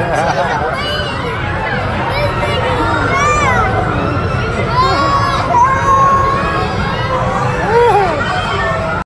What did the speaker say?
茄 子